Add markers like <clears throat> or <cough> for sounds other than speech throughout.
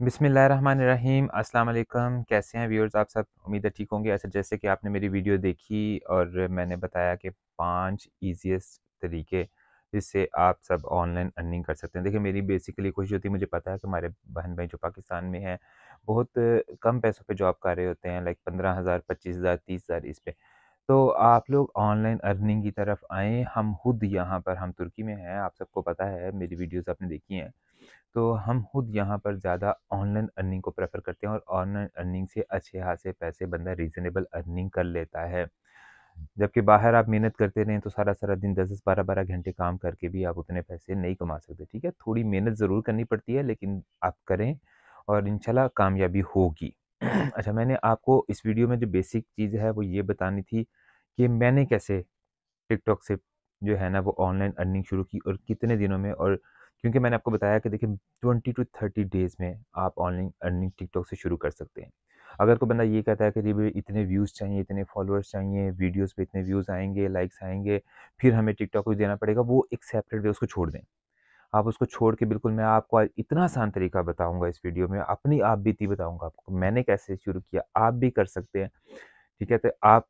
अस्सलाम वालेकुम। कैसे हैं व्यूअर्स? आप सब उम्मीद है ठीक होंगे। ऐसे जैसे कि आपने मेरी वीडियो देखी और मैंने बताया कि पाँच ईजीएस्ट तरीके जिससे आप सब ऑनलाइन अर्निंग कर सकते हैं। देखिए, मेरी बेसिकली कोशिश होती है, मुझे पता है कि हमारे बहन भाई जो पाकिस्तान में हैं, बहुत कम पैसों पे जॉब कर रहे होते हैं लाइक पंद्रह हज़ार, पच्चीस हज़ार, तीस हज़ार इस पे। तो आप लोग ऑनलाइन अर्निंग की तरफ़ आएँ हम खुद यहाँ पर हम तुर्की में हैं आप सबको पता है मेरी वीडियोस आपने देखी हैं तो हम खुद यहाँ पर ज़्यादा ऑनलाइन अर्निंग को प्रेफ़र करते हैं और ऑनलाइन अर्निंग से अच्छे खासे पैसे बंदा रीज़नेबल अर्निंग कर लेता है। जबकि बाहर आप मेहनत करते रहें तो सारा-सारा दिन दस दस बारह बारह घंटे काम करके भी आप उतने पैसे नहीं कमा सकते, ठीक है? थोड़ी मेहनत ज़रूर करनी पड़ती है लेकिन आप करें और इंशाल्लाह कामयाबी होगी। अच्छा मैंने आपको इस वीडियो में जो बेसिक चीज़ है वो ये बतानी थी कि मैंने कैसे टिकटॉक से जो है ना वो ऑनलाइन अर्निंग शुरू की और कितने दिनों में और क्योंकि मैंने आपको बताया कि देखिए 20 टू 30 डेज़ में आप ऑनलाइन अर्निंग टिकटॉक से शुरू कर सकते हैं। अगर कोई बंदा ये कहता है कि जी भई इतने व्यूज़ चाहिए, इतने फॉलोअर्स चाहिए, वीडियोज़ पे इतने व्यूज़ आएँगे लाइक्स आएँगे फिर हमें टिकटॉक को देना पड़ेगा, वो एक सेपरेट वे उसको छोड़ दें। आप उसको छोड़ के बिल्कुल मैं आपको इतना आसान तरीका बताऊँगा इस वीडियो में, अपनी आप बीती बताऊँगा आपको, मैंने कैसे शुरू किया, आप भी कर सकते हैं। ठीक है? तो आप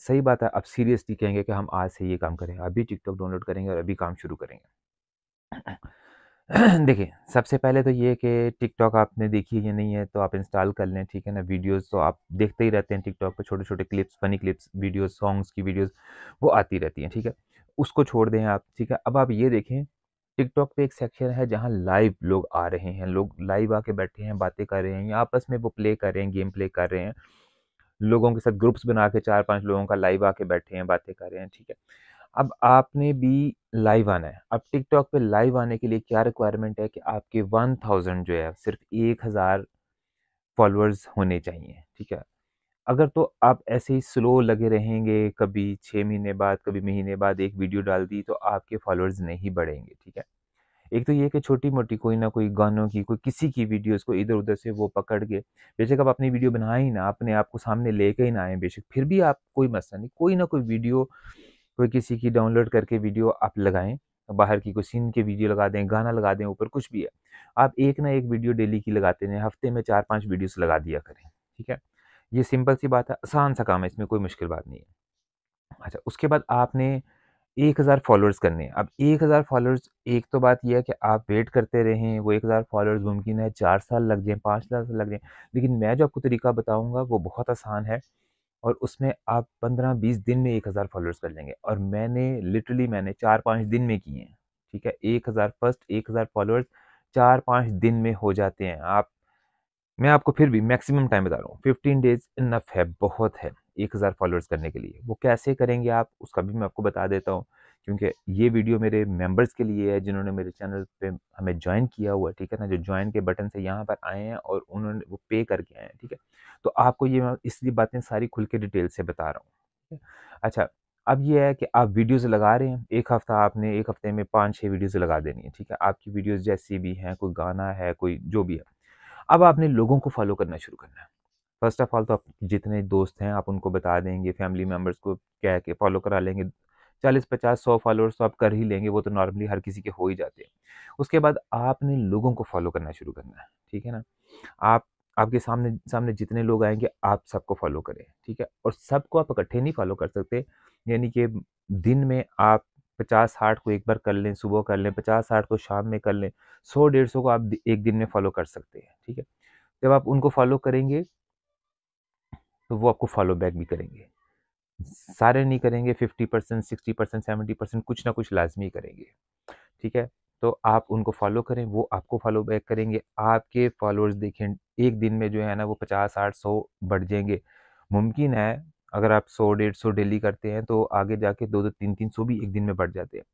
सही बात है, आप सीरियसली कहेंगे कि हम आज से ये काम करें अभी टिकटॉक डाउनलोड करेंगे और अभी काम शुरू करेंगे। <clears throat> देखिए, सबसे पहले तो ये कि टिकटॉक आपने देखी है या नहीं है, तो आप इंस्टॉल कर लें, ठीक है ना? वीडियोज़ तो आप देखते ही रहते हैं टिकटॉक पर छोटे-छोटे clips, funny clips, videos, songs की वीडियोज़, वो आती रहती हैं, ठीक है? उसको छोड़ दें आप, ठीक है? अब आप ये देखें, टिकटॉक पे एक सेक्शन है जहाँ लाइव लोग आ रहे हैं, लोग लाइव आके बैठे हैं, बातें कर रहे हैं या आपस में वो प्ले कर रहे हैं, गेम प्ले कर रहे हैं। लोगों के साथ ग्रुप्स बना के 4-5 लोगों का लाइव आके बैठे हैं, बातें कर रहे हैं, ठीक है? अब आपने भी लाइव आना है। अब टिकटॉक पे लाइव आने के लिए क्या रिक्वायरमेंट है कि आपके 1000 जो है सिर्फ़ 1000 फॉलोअर्स होने चाहिए, ठीक है? अगर तो आप ऐसे ही स्लो लगे रहेंगे, कभी छः महीने बाद, कभी महीने बाद एक वीडियो डाल दी तो आपके फॉलोअर्स नहीं बढ़ेंगे, ठीक है? एक तो ये कि छोटी-मोटी कोई ना कोई गानों की, कोई किसी की वीडियोज़ को इधर-उधर से वो पकड़ के बेशक आप अपनी वीडियो बनाए ही ना, अपने आप को सामने लेके ही ना आएँ बेशक, फिर भी आप कोई मसला नहीं, कोई ना कोई वीडियो कोई किसी की डाउनलोड करके वीडियो आप लगाएँ, बाहर की कोई सीन के वीडियो लगा दें, गाना लगा दें ऊपर, कुछ भी है। आप एक ना एक वीडियो डेली की लगाते रहें, हफ़्ते में 4-5 वीडियोज़ लगा दिया करें, ठीक है? ये सिंपल सी बात है, आसान सा काम है, इसमें कोई मुश्किल बात नहीं है। अच्छा, उसके बाद आपने 1000 फॉलोअर्स करने हैं। अब 1000 फॉलोअर्स एक तो बात यह है कि आप वेट करते रहें, वो 1000 फॉलोअर्स मुमकिन है चार साल लग जाएँ, 5 साल लग जाएँ, लेकिन मैं जो आपको तरीका बताऊँगा वो बहुत आसान है और उसमें आप 15-20 दिन में 1000 फॉलोअर्स कर लेंगे और मैंने लिटरली मैंने 4-5 दिन में किए हैं, ठीक है? 1000 फ़र्स्ट 1000 फॉलोअर्स 4-5 दिन में हो जाते हैं। आप मैं आपको फिर भी मैक्सिमम टाइम बता रहा हूँ, 15 डेज़ इनफ है, बहुत है 1000 फॉलोअर्स करने के लिए। वो कैसे करेंगे आप, उसका भी मैं आपको बता देता हूँ, क्योंकि ये वीडियो मेरे मेंबर्स के लिए है, जिन्होंने मेरे चैनल पे हमें ज्वाइन किया हुआ है, ठीक है ना? जो ज्वाइन के बटन से यहाँ पर आए हैं और उन्होंने वो पे करके आए हैं, ठीक है? तो आपको ये मैं इसलिए बातें सारी खुल के डिटेल से बता रहा हूँ? अच्छा, अब ये है कि आप वीडियोज़ लगा रहे हैं, एक हफ़्ता आपने एक हफ़्ते में 5-6 वीडियोज़ लगा देनी है, ठीक है? आपकी वीडियोज़ जैसी भी हैं, कोई गाना है, कोई जो भी है। अब आपने लोगों को फॉलो करना शुरू करना है। फ़र्स्ट ऑफ़ ऑल तो आप जितने दोस्त हैं आप उनको बता देंगे, फैमिली मेंबर्स को कह के फॉलो करा लेंगे। चालीस पचास सौ फॉलोअर्स तो आप कर ही लेंगे, वो तो नॉर्मली हर किसी के हो ही जाते हैं। उसके बाद आपने लोगों को फॉलो करना शुरू करना है, ठीक है ना? आप आपके सामने सामने जितने लोग आएँगे आप सबको फॉलो करें, ठीक है? और सबको आप इकट्ठे नहीं फॉलो कर सकते, यानी कि दिन में आप 50-60 को एक बार कर लें, सुबह कर लें, पचास साठ को शाम में कर लें, सौ डेढ़ सौ को आप एक दिन में फॉलो कर सकते हैं, ठीक है? जब आप उनको फॉलो करेंगे, तो वो आपको फॉलो बैक भी करेंगे। सारे नहीं करेंगे 50%, 60%, 70% कुछ ना कुछ लाज़मी करेंगे, ठीक है? तो आप उनको फॉलो करें, वो आपको फॉलो बैक करेंगे। आपके फॉलोअर्स देखें एक दिन में जो है ना वो पचास साठ सौ बढ़ जाएँगे मुमकिन है अगर आप सौ डेढ़ सौ डेली करते हैं तो आगे जाके 2-2, 3-300 भी एक दिन में बढ़ जाते हैं।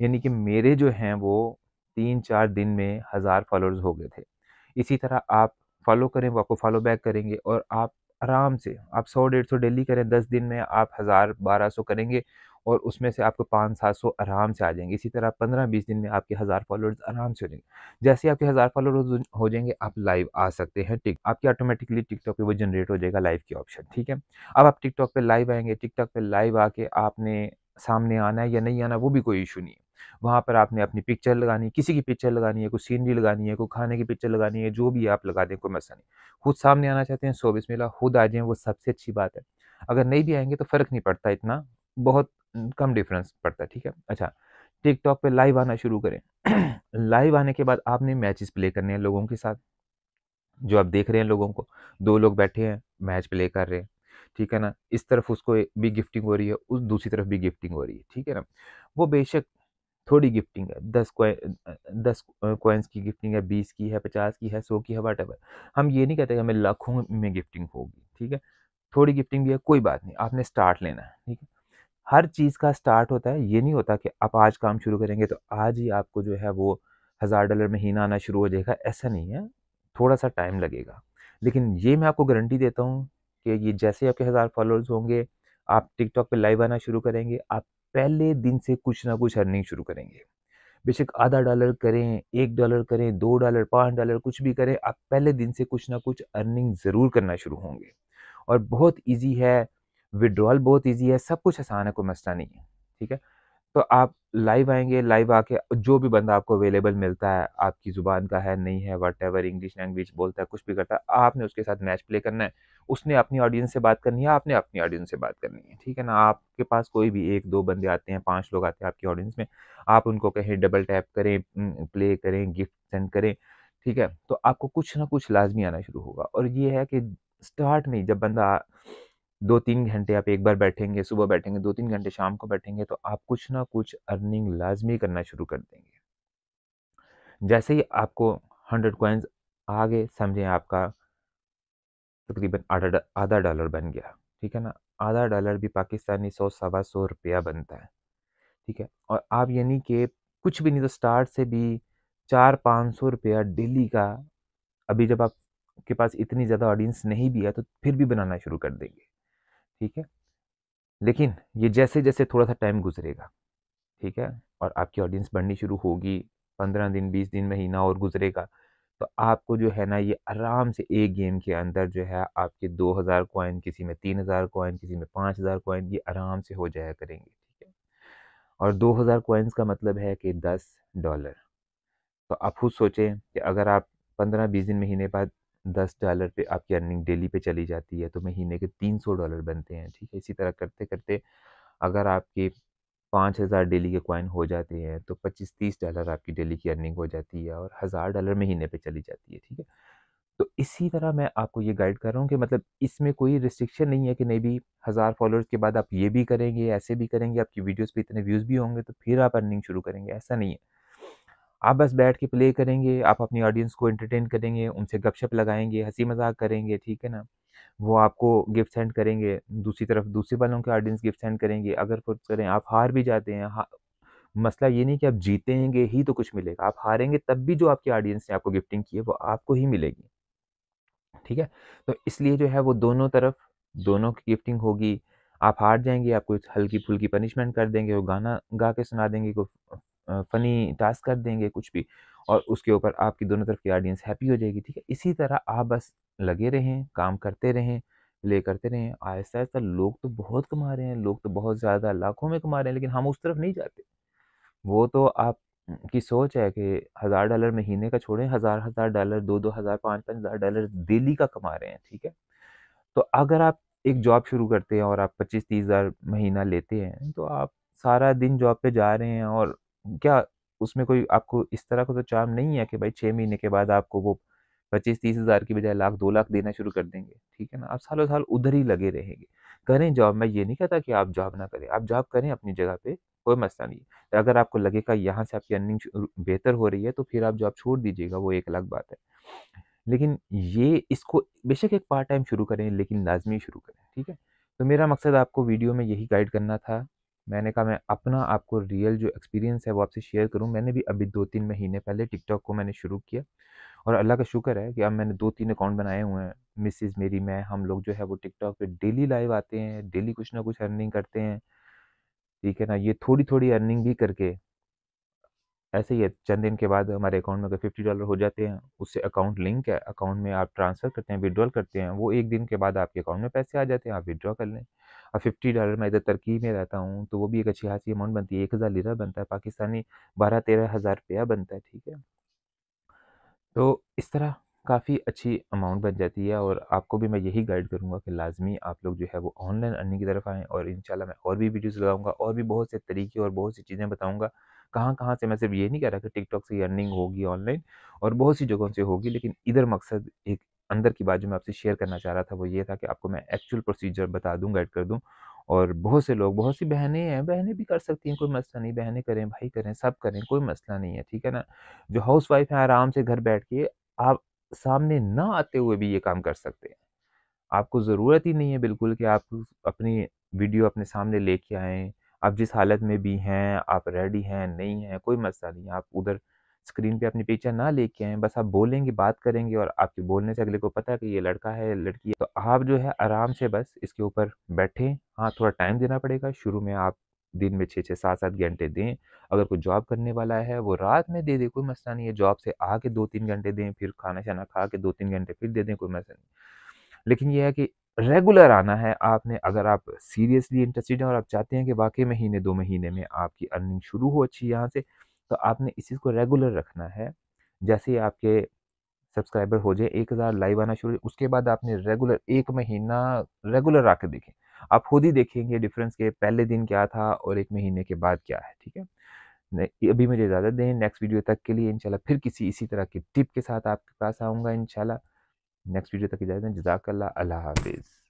यानी कि मेरे जो हैं वो 3-4 दिन में हज़ार फॉलोअर्स हो गए थे। इसी तरह आप फॉलो करें, वो आपको फॉलो बैक करेंगे और आप आराम से आप सौ डेढ़ सौ डेली करें, 10 दिन में आप हज़ार बारह सौ करेंगे और उसमें से आपको 5-700 आराम से आ जाएँगे इसी तरह 15-20 दिन में आपके हज़ार फॉलोअर्स आराम से हो जाएँगे जैसे आपके हज़ार फॉलोअर्स हो जाएँगे आप लाइव आ सकते हैं टिक आपके ऑटोमेटिकली टिकटॉक पे वो जनरेट हो जाएगा लाइव की ऑप्शन, ठीक है? अब आप टिकटॉक पे लाइव आएँगे, टिकटॉक पे लाइव आके आपने सामने आना है या नहीं आना वो भी कोई इशू नहीं है। वहाँ पर आपने अपनी पिक्चर लगानी है किसी की पिक्चर लगानी है कोई सीनरी लगानी है कोई खाने की पिक्चर लगानी है जो भी आप लगा दें कोई मसला नहीं खुद सामने आना चाहते हैं सो बिस्मिल्लाह खुद आ जाएँ वो सबसे अच्छी बात है अगर नहीं भी आएँगे तो फ़र्क नहीं पड़ता इतना बहुत कम डिफरेंस पड़ता है, ठीक है? अच्छा टिकटॉक पे लाइव आना शुरू करें। <clears throat> लाइव आने के बाद आपने मैचेस प्ले करने हैं लोगों के साथ। जो आप देख रहे हैं लोगों को, दो लोग बैठे हैं मैच प्ले कर रहे हैं, ठीक है ना? इस तरफ़ उसको भी गिफ्टिंग हो रही है, उस दूसरी तरफ़ भी गिफ्टिंग हो रही है, ठीक है ना? वो बेशक थोड़ी गिफ्टिंग है, दस दस कॉइन्स की गिफ्टिंग है, बीस की है, पचास की है, सौ की है वाट हम ये नहीं कहते कि हमें लाखों में गिफ्टिंग होगी, ठीक है? थोड़ी गिफ्टिंग भी है, कोई बात नहीं, आपने स्टार्ट लेना है, ठीक है? हर चीज़ का स्टार्ट होता है, ये नहीं होता कि आप आज काम शुरू करेंगे तो आज ही आपको जो है वो हज़ार डॉलर महीना आना शुरू हो जाएगा, ऐसा नहीं है थोड़ा सा टाइम लगेगा। लेकिन ये मैं आपको गारंटी देता हूँ कि ये जैसे आपके हज़ार फॉलोअर्स होंगे, आप टिकटॉक पे लाइव आना शुरू करेंगे, आप पहले दिन से कुछ ना कुछ अर्निंग शुरू करेंगे। बेशक आधा डॉलर करें, एक डॉलर करें, दो डॉलर, पाँच डॉलर, कुछ भी करें, आप पहले दिन से कुछ ना कुछ अर्निंग ज़रूर करना शुरू होंगे। और बहुत ईजी है विड्रॉल बहुत ईजी है, सब कुछ आसान है, कोई मसला नहीं है, ठीक है? तो आप लाइव आएँगे लाइव आके जो भी बंदा आपको अवेलेबल मिलता है, आपकी ज़ुबान का है, नहीं है वट एवर इंग्लिश लैंग्वेज बोलता है, कुछ भी करता है, आपने उसके साथ मैच प्ले करना है, उसने अपनी ऑडियंस से बात करनी है, आपने अपनी ऑडियंस से बात करनी है, ठीक है ना? आपके पास कोई भी एक, दो बंदे आते हैं, पाँच लोग आते हैं आपकी ऑडियंस में, आप उनको कहें डबल टैप करें प्ले करें गिफ्ट सेंड करें, ठीक है? तो आपको कुछ ना कुछ लाजमी आना शुरू होगा, और ये है कि स्टार्ट में जब बंदा दो तीन घंटे आप एक बार बैठेंगे, सुबह बैठेंगे दो तीन घंटे शाम को बैठेंगे तो आप कुछ ना कुछ अर्निंग लाजमी करना शुरू कर देंगे। जैसे ही आपको हंड्रेड कॉइन्स आ गए समझें, आपका तकरीबन आधा आधा डॉलर बन गया, ठीक है ना? आधा डॉलर भी पाकिस्तानी सौ, सवा सौ रुपया बनता है, ठीक है? और आप यानी कि कुछ भी नहीं तो स्टार्ट से भी चार पाँच सौ रुपया डेली का अभी जब आपके पास इतनी ज़्यादा ऑडियंस नहीं भी है तो फिर भी बनाना शुरू कर देंगे। ठीक है? लेकिन ये जैसे जैसे थोड़ा सा टाइम गुजरेगा, ठीक है? और आपकी ऑडियंस बढ़नी शुरू होगी, पंद्रह दिन, बीस दिन, महीना और गुजरेगा तो आपको जो है ना ये आराम से एक गेम के अंदर जो है आपके दो हज़ार कॉइन किसी में तीन हज़ार कॉइन किसी में पाँच हज़ार कॉइन ये आराम से हो जाया करेंगे, ठीक है? और दो हज़ार कॉइन्स का मतलब है कि दस डॉलर तो आप खुद सोचें कि अगर आप पंद्रह, बीस दिन, महीने बाद दस डॉलर पे आपकी अर्निंग डेली पे चली जाती है तो महीने के तीन सौ डॉलर बनते हैं, ठीक है? इसी तरह करते करते अगर आपके पाँच हज़ार डेली के कॉइन हो जाते हैं तो पच्चीस तीस डॉलर आपकी डेली की अर्निंग हो जाती है और हज़ार डॉलर महीने पे चली जाती है, ठीक है? तो इसी तरह मैं आपको ये गाइड कर रहा हूँ कि मतलब इसमें कोई रिस्ट्रिक्शन नहीं है कि नहीं भी हज़ार फॉलोअर्स के बाद आप ये भी करेंगे, ऐसे भी करेंगे, आपकी वीडियोस पे इतने व्यूज़ भी होंगे तो फिर आप अर्निंग शुरू करेंगे, ऐसा नहीं है। आप बस बैठ के प्ले करेंगे आप अपनी ऑडियंस को एंटरटेन करेंगे उनसे गपशप लगाएँगे हँसी मज़ाक करेंगे ठीक है ना? वो आपको गिफ्ट सेंड करेंगे दूसरी तरफ़ दूसरे वालों के ऑडियंस गिफ्ट सेंड करेंगे अगर कुछ करें आप हार भी जाते हैं हा, मसला ये नहीं कि आप जीतेंगे ही तो कुछ मिलेगा आप हारेंगे तब भी जो आपकी ऑडियंस ने आपको गिफ्टिंग की है वो आपको ही मिलेगी ठीक है? तो इसलिए जो है वो दोनों तरफ़ दोनों की गिफ्टिंग होगी आप हार जाएँगे आपको हल्की फुल्की पनिशमेंट कर देंगे वो गाना गा के सुना देंगे कोई फ़नी टास्क कर देंगे कुछ भी और उसके ऊपर आपकी दोनों तरफ़ की ऑडियंस हैप्पी हो जाएगी, ठीक है? इसी तरह आप बस लगे रहें, काम करते रहें प्ले करते रहें। आहिस्ता आहिस्ता लोग तो बहुत कमा रहे हैं, लोग तो बहुत ज़्यादा लाखों में कमा रहे हैं, लेकिन हम उस तरफ़ नहीं जाते। वो तो आप की सोच है कि हज़ार डॉलर महीने का छोड़ें, हज़ार हज़ार डॉलर, दो दो हज़ार, पाँच पाँच हज़ार डॉलर डेली का कमा रहे हैं, ठीक है? तो अगर आप एक जॉब शुरू करते हैं और आप पच्चीस, तीस हज़ार महीना लेते हैं तो आप सारा दिन जॉब पे जा रहे हैं और क्या उसमें कोई आपको इस तरह का तो चार्म नहीं है कि भाई छः महीने के बाद आपको वो पच्चीस, तीस हज़ार की बजाय लाख, दो लाख देना शुरू कर देंगे? ठीक है ना? आप सालों साल उधर ही लगे रहेंगे। करें जॉब मैं ये नहीं कहता कि आप जॉब ना करें। आप जॉब करें अपनी जगह पे, कोई मसला नहीं तो अगर आपको लगेगा यहाँ से आपकी अर्निंग बेहतर हो रही है तो फिर आप जॉब छोड़ दीजिएगा, वो एक अलग बात है। लेकिन ये, इसको बेशक एक पार्ट टाइम शुरू करें, लेकिन लाजमी शुरू करें। ठीक है? तो मेरा मकसद आपको वीडियो में यही गाइड करना था। मैंने कहा, मैं अपना आपको रियल जो एक्सपीरियंस है वो आपसे शेयर करूँ। मैंने भी अभी दो तीन महीने पहले टिकटॉक को मैंने शुरू किया और अल्लाह का शुक्र है कि अब मैंने दो तीन अकाउंट बनाए हुए हैं। मिसिज़ मेरी, मैं, हम लोग जो है वो टिकटॉक पे डेली लाइव आते हैं, डेली कुछ ना कुछ अर्निंग करते हैं। ठीक है ना? ये थोड़ी थोड़ी अर्निंग भी करके ऐसे ही है, चंद दिन के बाद हमारे अकाउंट में अगर फिफ्टी डॉलर हो जाते हैं, उससे अकाउंट लिंक है, अकाउंट में आप ट्रांसफ़र करते हैं, विड्रॉल करते हैं, वो एक दिन के बाद आपके अकाउंट में पैसे आ जाते हैं, आप विड्रॉ कर लें। और फिफ्टी डॉलर मैं इधर तरक्की में रहता हूँ तो वो भी एक अच्छी खासी अमाउंट बनती है, एक हज़ार लीरा बनता है, पाकिस्तानी बारह तेरह हज़ार रुपया बनता है, ठीक है। तो इस तरह काफ़ी अच्छी अमाउंट बन जाती है और आपको भी मैं यही गाइड करूँगा कि लाज़मी आप लोग जो है वो ऑनलाइन अर्निंग की तरफ़ आएँ और इंशाल्लाह मैं और भी वीडियोज़ लगाऊँगा और भी बहुत से तरीके और बहुत सी चीज़ें बताऊँगा, कहाँ-कहाँ से मैं सिर्फ़ ये नहीं कह रहा कि टिकटॉक से अर्निंग होगी ऑनलाइन और बहुत सी जगहों से होगी, लेकिन इधर मकसद एक अंदर की बात जो मैं आपसे शेयर करना चाह रहा था वो ये था कि आपको मैं एक्चुअल प्रोसीजर बता दूँ, गाइड कर दूँ। और बहुत से लोग, बहुत सी बहनें हैं, बहनें भी कर सकती हैं, कोई मसला नहीं, बहनें करें, भाई करें, सब करें, कोई मसला नहीं है, ठीक है ना? जो हाउस वाइफ हैं, आराम से घर बैठ के आप सामने ना आते हुए भी ये काम कर सकते हैं। आपको ज़रूरत ही नहीं है बिल्कुल कि आप अपनी वीडियो अपने सामने लेके आएँ। आप जिस हालत में भी हैं, आप रेडी हैं, नहीं हैं, कोई मसला नहीं है, आप उधर स्क्रीन पे अपनी पिक्चर ना लेके आएँ, बस आप बोलेंगे, बात करेंगे और आपके बोलने से अगले को पता है कि ये लड़का है, लड़की है। तो आप जो है आराम से बस इसके ऊपर बैठें। हाँ थोड़ा टाइम देना पड़ेगा। शुरू में आप दिन में छः छः, सात सात घंटे दें। अगर कोई जॉब करने वाला है, वो रात में दे दे, कोई मसला नहीं है। जॉब से आके दो तीन घंटे दें, फिर खाना शाना खा के दो तीन घंटे फिर दे दें, कोई मसला नहीं। लेकिन ये है कि रेगुलर आना है आपने। अगर आप सीरियसली इंटरेस्टेड हैं और आप चाहते हैं कि वाकई महीने, दो महीने में आपकी अर्निंग शुरू हो अच्छी यहाँ से तो आपने इस चीज़ को रेगुलर रखना है। जैसे ही आपके सब्सक्राइबर हो जाए, एक हज़ार लाइव आना शुरू उसके बाद आपने रेगुलर, एक महीना रेगुलर आके देखें। आप खुद ही देखेंगे डिफरेंस के पहले दिन क्या था और एक महीने के बाद क्या है, ठीक है? अभी मुझे इजाज़त दें, नेक्स्ट वीडियो तक के लिए इंशाल्लाह फिर किसी इसी तरह की टिप के साथ आपके पास आऊँगा इंशाल्लाह। नेक्स्ट वीडियो तक इजाज़त दें जजाकल्ला अल्लाह हाफिज़।